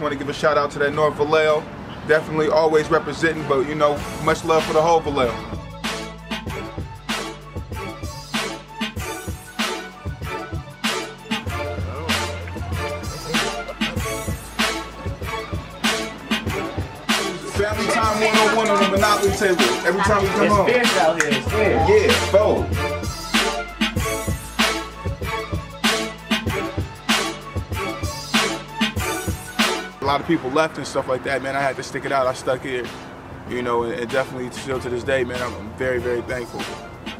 want to give a shout out to that North Vallejo. Definitely always representing, but you know, much love for the whole Vallejo. Family time 101 on the Monopoly table. Every time we come It's home. fierce out here. It's fierce. Yeah, fold. Lot of people left and stuff like that, man. I had to stick it out. I stuck here, you know, and, definitely still to this day, man, I'm, I'm very, very thankful.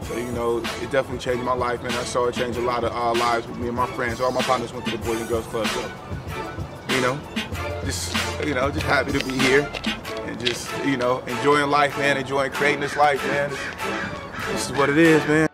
So, you know, it definitely changed my life, man. I saw it change a lot of uh, lives with me and my friends. All my partners went to the Boys and Girls Club, so, you know, just, you know, just happy to be here and just, you know, enjoying life, man, enjoying creating this life, man. This is what it is, man.